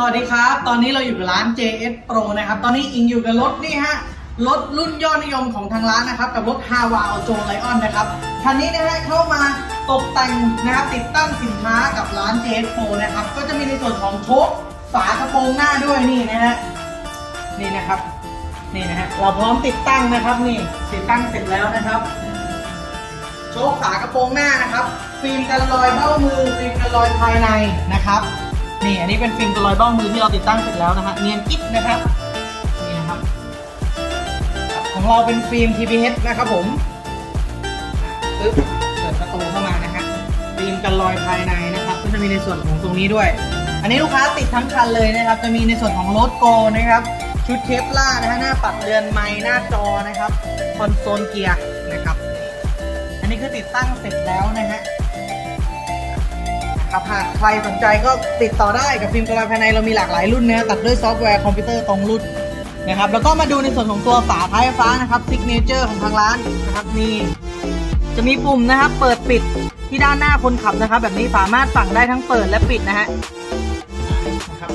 สวัสดีครับ ตอนนี้เราอยู่กับร้าน JS Pro นะครับ ตอนนี้อิงอยู่กับรถนี่ฮะ รถรุ่นยอดนิยมของทางร้านนะครับ กับรถ h a w a โจไลออนนะครับ คันนี้นะฮะเข้ามาตกแต่งนะครับติดตั้งสินค้ากับร้าน JS Pro นะครับ ก็จะมีในส่วนของโชคฝากระโปรงหน้าด้วยนี่นะฮะ นี่นะครับ นี่นะฮะ เราพร้อมติดตั้งนะครับนี่ ติดตั้งเสร็จแล้วนะครับ โชคฝากระโปรงหน้านะครับ ฟิล์มกันรอยเเบ้ามือ ฟิล์มกันรอยภายในนะครับ นี่อันนี้เป็นฟิล์มกันรอยบ้ามือที่เราติดตั้งเสร็จแล้วนะฮะเนียนกิ๊บนะครับนี่นะครับของเราเป็นฟิล์ม TPH นะครับผมปึ๊บเปิดประตูเข้ามานะฮะฟิล์มกันรอยภายในนะครับก็จะมีในส่วนของตรงนี้ด้วย อันนี้ลูกค้าติดทั้งคันเลยนะครับ จะมีในส่วนของรถโกนะครับ ชุดเคปล่านะฮะหน้าปัดเรือนไมล์หน้าจอนะครับคอนโซลเกียร์นะครับ อันนี้คือติดตั้งเสร็จแล้วนะฮะ ครับหากใครสนใจก็ติดต่อได้กับฟิล์มกันรอยภายในเรามีหลากหลายรุ่นนะฮะตัดด้วยซอฟต์แวร์คอมพิวเตอร์ตรงรุ่นนะครับแล้วก็มาดูในส่วนของตัวฝาท้ายไฟฟ้านะครับ signature ของทางร้านนะครับนี่จะมีปุ่มนะครับ เปิดปิดที่ด้านหน้าคนขับนะครับ แบบนี้สามารถสั่งได้ทั้งเปิดและปิดนะฮะนะครับ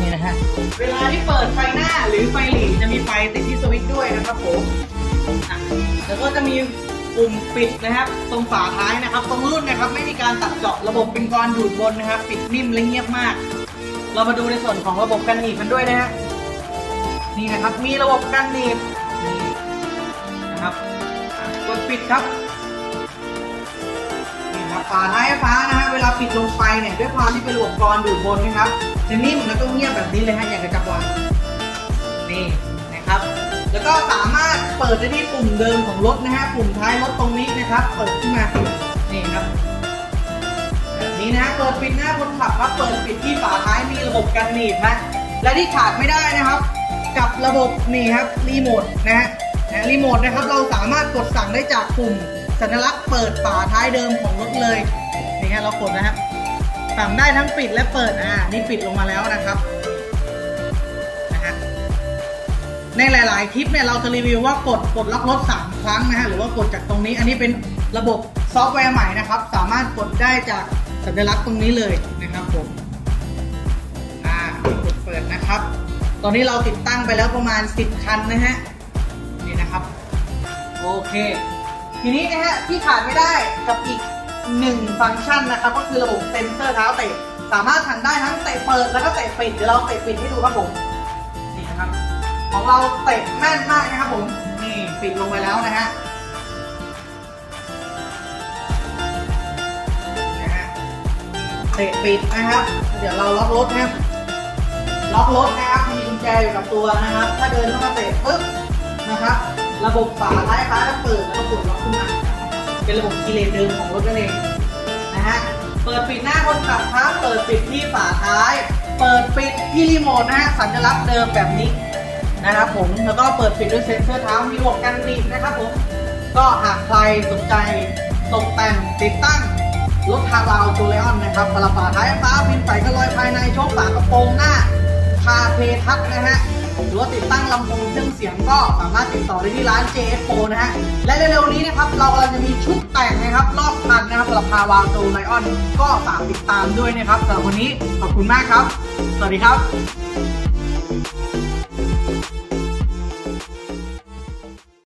นี่นะฮะเวลาที่เปิดไฟหน้าหรือไฟหลีจะมีไฟติดที่สวิตช์ด้วยนะครับผมแล้วก็จะมี ปุ่มปิดนะครับ ตรงฝาท้ายนะครับ ตรงรุ่นนะครับ ไม่มีการตัดเจาะระบบเป็นกรดูดบนนะครับ ปิดนิ่มและเงียบมาก เรามาดูในส่วนของระบบกันหนีบกันด้วยนะฮะนี่นะครับมีระบบกันหนีบนี่นะครับกดปิดครับนี่ครับฝาท้ายฟ้านะฮะเวลาปิดลงไปเนี่ยด้วยความที่เป็นระบบกรดูดบนนะครับจะนิ่มแล้วก็เงียบแบบนี้เลยฮะอย่างกระจับวาง เปิดได้ที่ปุ่มเดิมของรถนะฮะ ปุ่มท้ายรถตรงนี้นะครับ เปิดขึ้นมานี่ครับแบบนี้นะเปิดปิดหน้าคนขับครับ เปิดปิดที่ฝาท้ายมีระบบกันหนีบนะและที่ขาดไม่ได้นะครับ กับระบบนี่ครับรีโมทนะฮะนะรีโมทนะครับเราสามารถกดสั่งได้จากปุ่มสัญลักษณ์เปิดฝาท้ายเดิมของรถเลยนี่ฮะเรากดนะครับสั่งได้ทั้งปิดและเปิดอ่านี่ปิดลงมาแล้วนะครับ ในหลาย ๆ คลิปเนี่ยเราจะรีวิวว่ากดกดล็อกรถ 3 ครั้งนะฮะหรือว่ากดจากตรงนี้ อันนี้เป็นระบบซอฟต์แวร์ใหม่นะครับ สามารถกดได้จากสัญลักษณ์ตรงนี้เลยนะครับผมอ่ากดเปิดนะครับ ตอนนี้เราติดตั้งไปแล้วประมาณ 10 คันนะฮะนี่นะครับ โอเค ทีนี้นะฮะที่ขาดไม่ได้กับอีกหนึ่งฟังก์ชันนะครับ ก็คือระบบเซ็นเซอร์เท้าเตะสามารถทันได้ทั้งเตะเปิดแล้วก็เตะปิดเดี๋ยวเราเตะปิดให้ดูครับผม ของเราเตะแม่นมากนะครับผม นี่ปิดลงไปแล้วนะฮะเตะปิดนะครับ เดี๋ยวเราล็อกรถนะครับ ล็อกรถนะครับ มีกุญแจอยู่กับตัวนะครับ ถ้าเดินเข้ามาเตะปึ๊บนะครับ ระบบฝาท้ายฟ้าจะเปิดแล้วก็กดล็อกขึ้นมาเป็นระบบคีย์เลนเดิมของรถนั่นเองนะฮะ เปิดปิดหน้าคนขับครับ เปิดปิดที่ฝาท้าย เปิดปิดที่รีโมทนะฮะ สัญลักษณ์เดิมแบบนี้ นะครับผมแล้วก็เปิดปิดด้วยเซ็นเซอร์เท้ามีระบบกันหนีบนะครับผมก็หากใครสนใจตกแต่งติดตั้งรถทางเราจูเลออนนะครับปลาป่าท้ายฟ้าพิมพ์ใส่กระลอยภายในโชคฝากระโปรงหน้าคาเพทัศนะฮะหรือว่าติดตั้งลำโพงเครื่องเสียงก็สามารถติดต่อได้ที่ร้าน JS Pro นะฮะ และเร็วๆนี้นะครับ เรากำลังจะมีชุดแต่งนะครับ รอบคันนะครับสำหรับพาวาโจไลออน ก็ฝากติดตามด้วยนะครับสำหรับวันนี้ขอบคุณมากครับ สวัสดีครับ